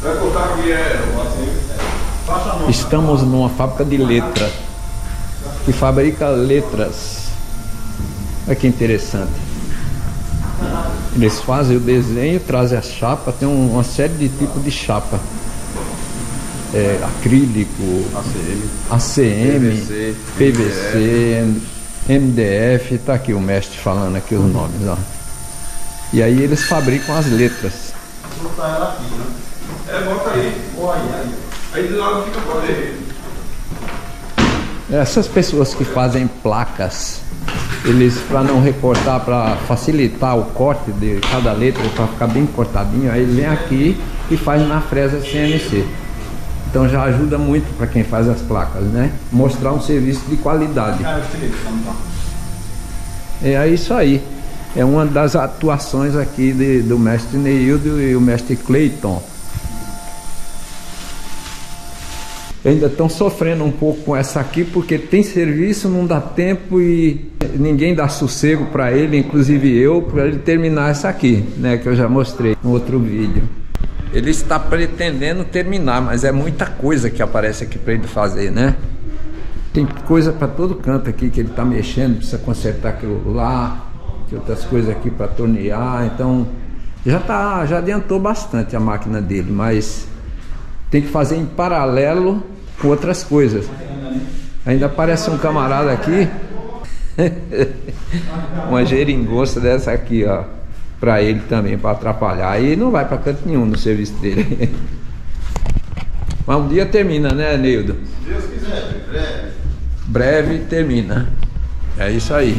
Vai é Estamos numa fábrica de letra que fabrica letras. Olha que interessante. Eles fazem o desenho, trazem a chapa, tem uma série de tipos de chapa. É, acrílico, ACM, ACM, PVC, PVC, MDF, tá aqui o mestre falando aqui os nomes, ó. E aí eles fabricam as letras. Botar ela aqui, né? É, bota aí. Olha aí. Aí de lado fica poder. Essas pessoas que fazem placas, eles para não recortar, para facilitar o corte de cada letra, para ficar bem cortadinho, aí vem aqui e faz na fresa CNC. Então já ajuda muito para quem faz as placas, né? Mostrar um serviço de qualidade. É isso aí. É uma das atuações aqui de- do mestre Neildo e o mestre Clayton. Ainda estão sofrendo um pouco com essa aqui porque tem serviço, não dá tempo e ninguém dá sossego para ele, inclusive eu, para ele terminar essa aqui, né, que eu já mostrei no outro vídeo. Ele está pretendendo terminar, mas é muita coisa que aparece aqui para ele fazer, né? Tem coisa para todo canto aqui que ele está mexendo, precisa consertar aquilo lá, tem outras coisas aqui para tornear, então já tá, já adiantou bastante a máquina dele, mas tem que fazer em paralelo com outras coisas. Ainda aparece um camarada aqui, uma geringonça dessa aqui, ó, para ele também, para atrapalhar. Aí não vai para canto nenhum no serviço dele. Mas um dia termina, né, Neildo? Se Deus quiser, breve. breve termina. É isso aí.